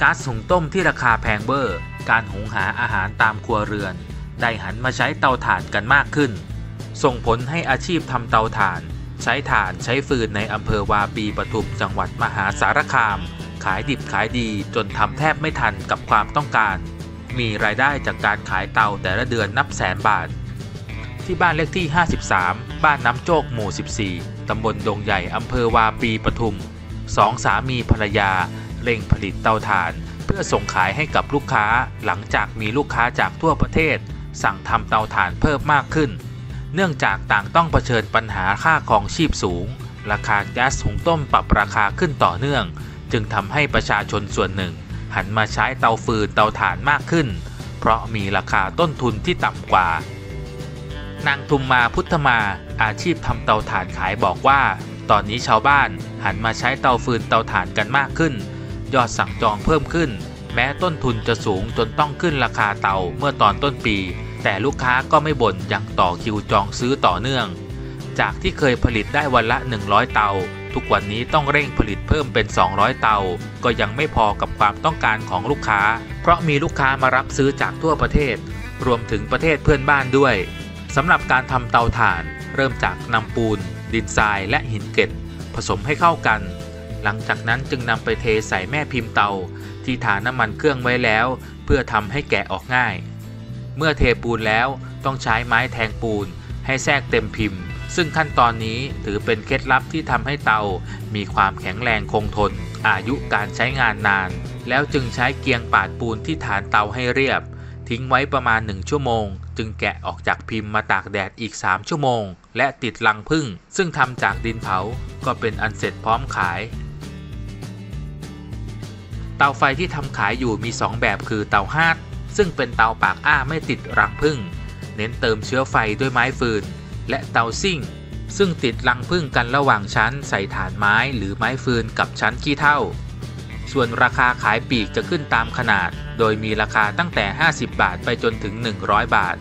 ก๊าซหุงต้มที่ราคาแพงเบอร์ การหุงหาอาหารตามครัวเรือน ได้หันมาใช้เตาถ่านกันมากขึ้น ส่งผลให้อาชีพทำเตาถ่าน ใช้ถ่านใช้ฟืนในอำเภอวาปีปทุมจังหวัดมหาสารคาม ขายดิบขายดีจนทำแทบไม่ทันกับความต้องการ มีรายได้จากการขายเตาแต่ละเดือนนับแสนบาท ที่บ้านเลขที่ 53 บ้านน้ำโจกหมู่ 14ตำบลดงใหญ่อำเภอวาปีปทุมสองสามีภรรยา เร่งผลิตเตาถ่าน เพื่อส่งขายให้กับลูกค้าหลังจากมีลูกค้าจากทั่วประเทศ สั่งทำเตาถ่านเพิ่มมากขึ้น เนื่องจากต่างต้องเผชิญปัญหาค่าครองชีพสูง ราคาแก๊สหุงต้มปรับราคาขึ้นต่อเนื่อง จึงทำให้ประชาชนส่วนหนึ่ง หันมาใช้เตาฟืนเตาถ่านมากขึ้น เพราะมีราคาต้นทุนที่ต่ำกว่านางทุมมาพุทธมาอาชีพทำเตาถ่านขายบอกว่า ตอนนี้ชาวบ้านหันมาใช้เตาฟืนเตาถ่านกันมากขึ้น ยอดสั่งจองเพิ่มขึ้น แม้ต้นทุนจะสูงจนต้องขึ้นราคาเตาเมื่อตอนต้นปี แต่ลูกค้าก็ไม่บ่นยังต่อคิวจองซื้อต่อเนื่อง จากที่เคยผลิตได้วันละ 100 เตา ทุกวันนี้ต้องเร่งผลิตเพิ่มเป็น 200 เตา ก็ยังไม่พอกับความต้องการของลูกค้า เพราะมีลูกค้ามารับซื้อจากทั่วประเทศ รวมถึงประเทศเพื่อนบ้านด้วยสำหรับการทำเตาถ่าน เริ่มจากนำปูน ดินทรายและหินเกล็ดผสมให้เข้ากัน หลังจากนั้นจึงนำไปเทใส่แม่พิมพ์เตา ที่ทาน้ำมันเครื่องไว้แล้ว เพื่อทำให้แกะออกง่าย เมื่อเทปูนแล้วต้องใช้ไม้แทงปูน ให้แทรกเต็มพิมพ์ ซึ่งขั้นตอนนี้ถือเป็นเคล็ดลับที่ทำให้เตา มีความแข็งแรงคงทน อายุการใช้งานนาน แล้วจึงใช้เกียงปาดปูนที่ฐานเตาให้เรียบ ทิ้งไว้ประมาณ 1 ชั่วโมง จึงแกะออกจากพิมพ์มาตากแดดอีก 3 ชั่วโมง และติดลังพึ่ง ซึ่งทำจากดินเผาก็เป็นอันเสร็จพร้อมขาย เตาไฟที่ทำขายอยู่มี 2 แบบคือเตาฮาดซึ่งเป็นเตาปากอ้าไม่ติดรังพึ่งเน้นเติมเชื้อไฟด้วยไม้ฟืน และเตาซิ่ง ซึ่งติดรังพึ่งกันระหว่างชั้นใส่ฐานไม้หรือไม้ฟืนกับชั้นขี้เถ้าส่วนราคาขายปีกจะขึ้นตามขนาด โดยมีราคาตั้งแต่ 50 บาทไปจนถึง 100 บาท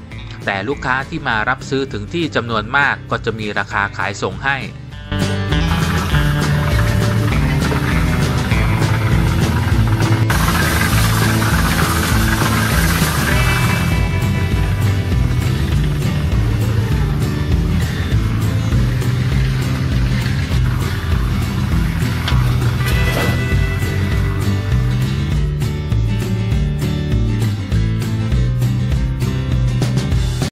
แต่ลูกค้าที่มารับซื้อถึงที่จำนวนมากก็จะมีราคาขายส่งให้